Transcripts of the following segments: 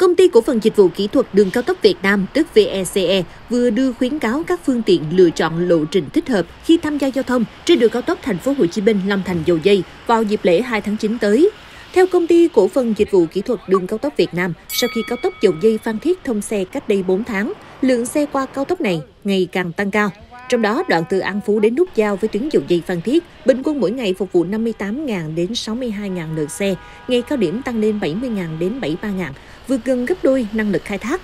Công ty cổ phần dịch vụ kỹ thuật đường cao tốc Việt Nam, tức VECE, vừa đưa khuyến cáo các phương tiện lựa chọn lộ trình thích hợp khi tham gia giao thông trên đường cao tốc Thành phố Hồ Chí Minh Long Thành Dầu Dây vào dịp lễ 2 tháng 9 tới. Theo công ty cổ phần dịch vụ kỹ thuật đường cao tốc Việt Nam, sau khi cao tốc Dầu Dây Phan Thiết thông xe cách đây 4 tháng, lượng xe qua cao tốc này ngày càng tăng cao. Trong đó, đoạn từ An Phú đến nút giao với tuyến dầu dây Phan Thiết, bình quân mỗi ngày phục vụ 58.000 đến 62.000 lượt xe, ngày cao điểm tăng lên 70.000 đến 73.000, vượt gần gấp đôi năng lực khai thác.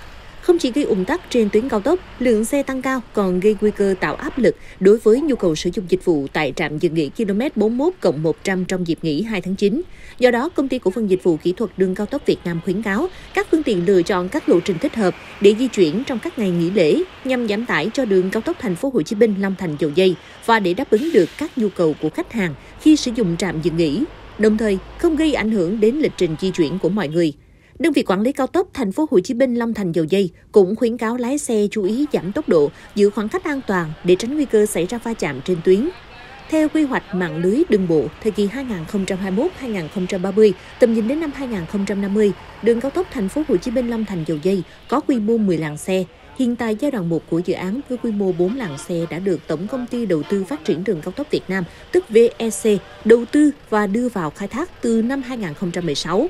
Không chỉ gây ủng tắc trên tuyến cao tốc, lượng xe tăng cao còn gây nguy cơ tạo áp lực đối với nhu cầu sử dụng dịch vụ tại trạm dừng nghỉ km 41 cộng 100 trong dịp nghỉ 2 tháng 9. Do đó, công ty cổ phần dịch vụ kỹ thuật đường cao tốc Việt Nam khuyến cáo các phương tiện lựa chọn các lộ trình thích hợp để di chuyển trong các ngày nghỉ lễ nhằm giảm tải cho đường cao tốc Thành phố Hồ Chí Minh Long Thành Dầu Dây và để đáp ứng được các nhu cầu của khách hàng khi sử dụng trạm dừng nghỉ, đồng thời không gây ảnh hưởng đến lịch trình di chuyển của mọi người. Đơn vị quản lý cao tốc Thành phố Hồ Chí Minh Long Thành Dầu Dây cũng khuyến cáo lái xe chú ý giảm tốc độ, giữ khoảng cách an toàn để tránh nguy cơ xảy ra va chạm trên tuyến. Theo quy hoạch mạng lưới đường bộ thời kỳ 2021-2030, tầm nhìn đến năm 2050, đường cao tốc Thành phố Hồ Chí Minh Long Thành Dầu Dây có quy mô 10 làn xe. Hiện tại giai đoạn 1 của dự án với quy mô 4 làn xe đã được Tổng công ty Đầu tư Phát triển đường cao tốc Việt Nam, tức VEC, đầu tư và đưa vào khai thác từ năm 2016.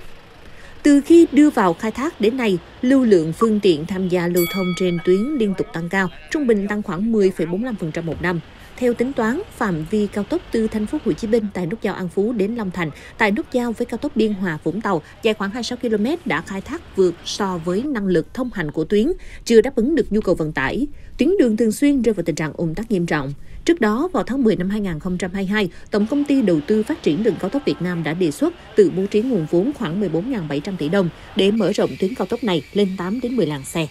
Từ khi đưa vào khai thác đến nay, lưu lượng phương tiện tham gia lưu thông trên tuyến liên tục tăng cao, trung bình tăng khoảng 10,45% một năm. Theo tính toán, phạm vi cao tốc từ thành phố Hồ Chí Minh tại nút giao An Phú đến Long Thành, tại nút giao với cao tốc Biên Hòa Vũng Tàu dài khoảng 26 km đã khai thác vượt so với năng lực thông hành của tuyến, chưa đáp ứng được nhu cầu vận tải. Tuyến đường thường xuyên rơi vào tình trạng ủng tắc nghiêm trọng. Trước đó, vào tháng 10 năm 2022, Tổng công ty Đầu tư Phát triển đường cao tốc Việt Nam đã đề xuất tự bố trí nguồn vốn khoảng 14.700 tỷ đồng để mở rộng tuyến cao tốc này lên 8 đến 10 làng xe.